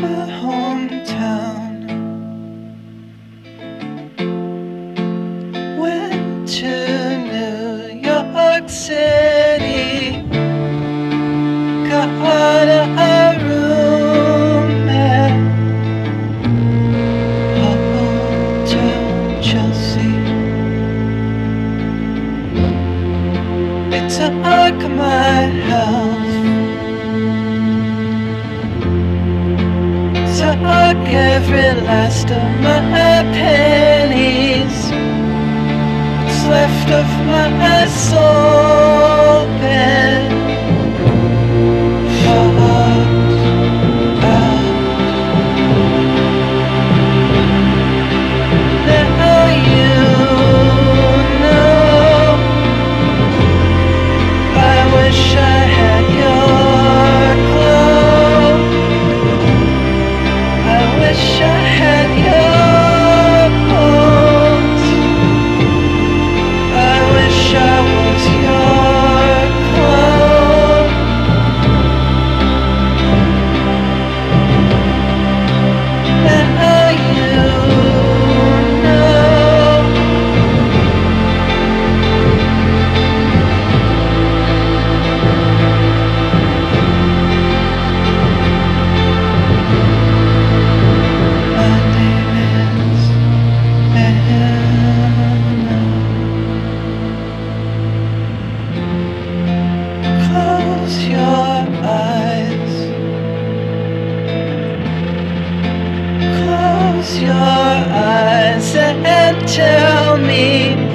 my hometown. Went to New York City. Got a room at Hotel Chelsea. They took my health. Took every last of my pennies. What's left of my soul your eyes and tell me